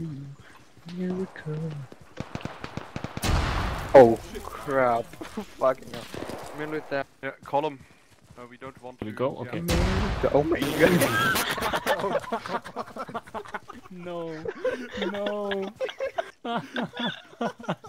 America. Oh crap. Fucking hell. Min with that. Yeah, call him. Uh, we don't want Shall we to. go? Okay. Yeah. Oh my god. No. No.